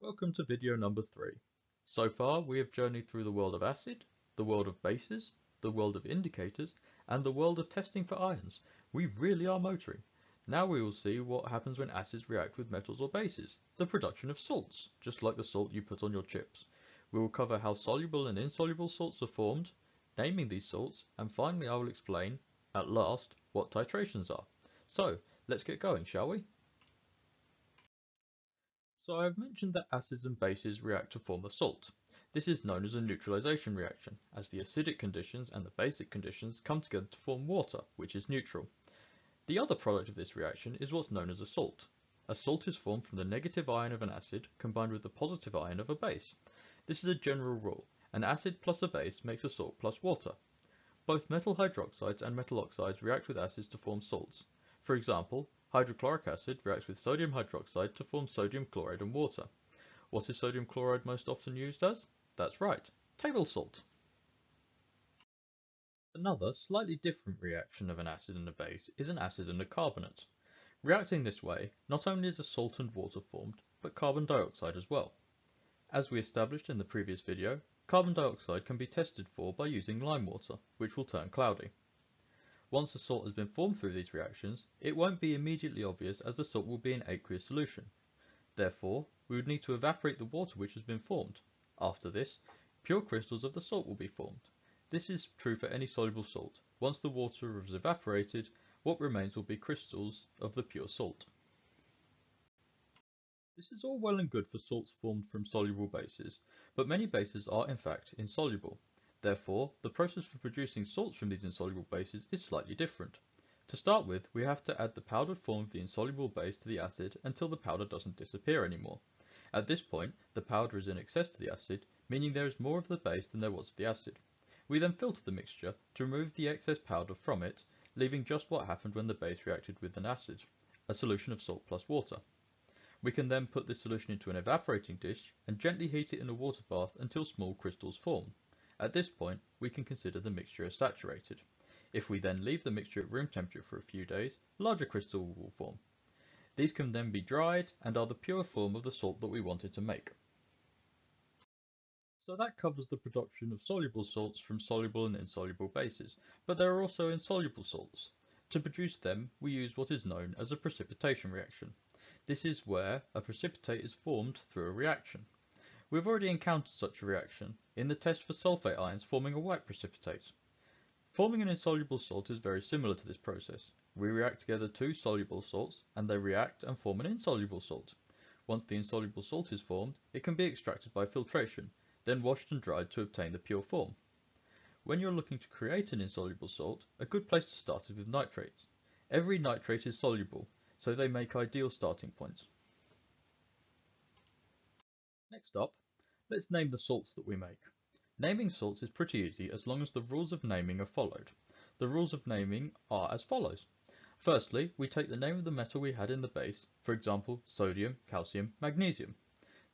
Welcome to video number three. So far we have journeyed through the world of acid, the world of bases, the world of indicators, and the world of testing for ions. We really are motoring. Now we will see what happens when acids react with metals or bases, the production of salts, just like the salt you put on your chips. We will cover how soluble and insoluble salts are formed, naming these salts, and finally I will explain, at last, what titrations are. So, let's get going, shall we? So I have mentioned that acids and bases react to form a salt. This is known as a neutralization reaction, as the acidic conditions and the basic conditions come together to form water, which is neutral. The other product of this reaction is what's known as a salt. A salt is formed from the negative ion of an acid combined with the positive ion of a base. This is a general rule. An acid plus a base makes a salt plus water. Both metal hydroxides and metal oxides react with acids to form salts. For example, Hydrochloric acid reacts with sodium hydroxide to form sodium chloride and water. What is sodium chloride most often used as? That's right, table salt. Another slightly different reaction of an acid and a base is an acid and a carbonate. Reacting this way, not only is a salt and water formed, but carbon dioxide as well. As we established in the previous video, carbon dioxide can be tested for by using lime water, which will turn cloudy. Once the salt has been formed through these reactions, it won't be immediately obvious as the salt will be in aqueous solution. Therefore, we would need to evaporate the water which has been formed. After this, pure crystals of the salt will be formed. This is true for any soluble salt. Once the water is evaporated, what remains will be crystals of the pure salt. This is all well and good for salts formed from soluble bases, but many bases are in fact insoluble. Therefore, the process for producing salts from these insoluble bases is slightly different. To start with, we have to add the powdered form of the insoluble base to the acid until the powder doesn't disappear anymore. At this point, the powder is in excess to the acid, meaning there is more of the base than there was of the acid. We then filter the mixture to remove the excess powder from it, leaving just what happened when the base reacted with an acid, a solution of salt plus water. We can then put this solution into an evaporating dish and gently heat it in a water bath until small crystals form. At this point, we can consider the mixture as saturated. If we then leave the mixture at room temperature for a few days, larger crystals will form. These can then be dried and are the pure form of the salt that we wanted to make. So that covers the production of soluble salts from soluble and insoluble bases, but there are also insoluble salts. To produce them, we use what is known as a precipitation reaction. This is where a precipitate is formed through a reaction. We've already encountered such a reaction in the test for sulfate ions forming a white precipitate. Forming an insoluble salt is very similar to this process. We react together two soluble salts and they react and form an insoluble salt. Once the insoluble salt is formed, it can be extracted by filtration, then washed and dried to obtain the pure form. When you're looking to create an insoluble salt, a good place to start is with nitrates. Every nitrate is soluble, so they make ideal starting points. Next up, let's name the salts that we make. Naming salts is pretty easy as long as the rules of naming are followed. The rules of naming are as follows. Firstly, we take the name of the metal we had in the base, for example, sodium, calcium, magnesium.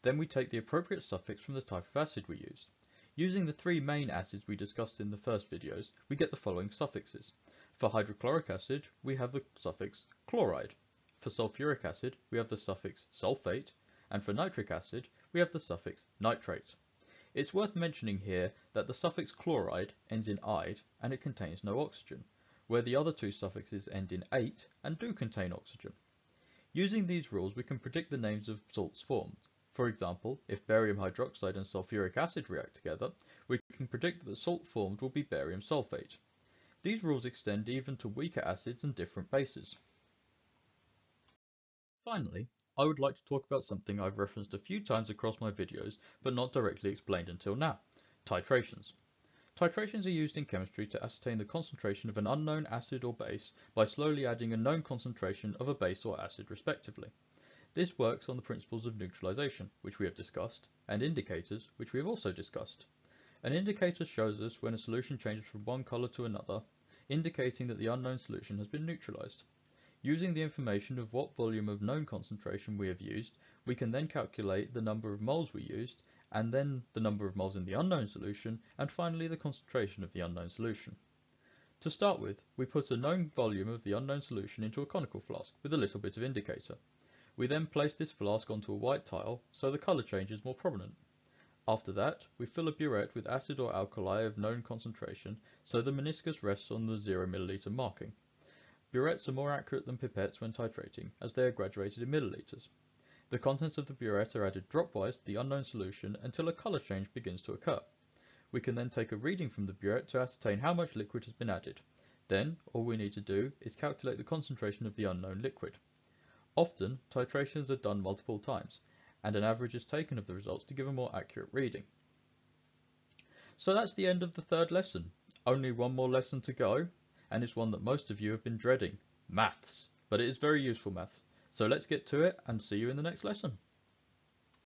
Then we take the appropriate suffix from the type of acid we used. Using the three main acids we discussed in the first videos, we get the following suffixes. For hydrochloric acid, we have the suffix chloride. For sulfuric acid, we have the suffix sulfate, and for nitric acid, we have the suffix nitrate. It's worth mentioning here that the suffix chloride ends in "ide" and it contains no oxygen, where the other two suffixes end in "ate" and do contain oxygen. Using these rules we can predict the names of salts formed. For example, if barium hydroxide and sulfuric acid react together, we can predict that the salt formed will be barium sulfate. These rules extend even to weaker acids and different bases. Finally, I would like to talk about something I've referenced a few times across my videos, but not directly explained until now, titrations. Titrations are used in chemistry to ascertain the concentration of an unknown acid or base by slowly adding a known concentration of a base or acid respectively. This works on the principles of neutralization, which we have discussed, and indicators, which we have also discussed. An indicator shows us when a solution changes from one color to another, indicating that the unknown solution has been neutralized. Using the information of what volume of known concentration we have used, we can then calculate the number of moles we used, and then the number of moles in the unknown solution, and finally the concentration of the unknown solution. To start with, we put a known volume of the unknown solution into a conical flask with a little bit of indicator. We then place this flask onto a white tile so the colour change is more prominent. After that, we fill a burette with acid or alkali of known concentration so the meniscus rests on the 0 milliliter marking. Burettes are more accurate than pipettes when titrating, as they are graduated in milliliters. The contents of the burette are added dropwise to the unknown solution until a colour change begins to occur. We can then take a reading from the burette to ascertain how much liquid has been added. Then, all we need to do is calculate the concentration of the unknown liquid. Often, titrations are done multiple times, and an average is taken of the results to give a more accurate reading. So that's the end of the third lesson. Only one more lesson to go, and it's one that most of you have been dreading, maths. But it is very useful maths. So let's get to it and see you in the next lesson.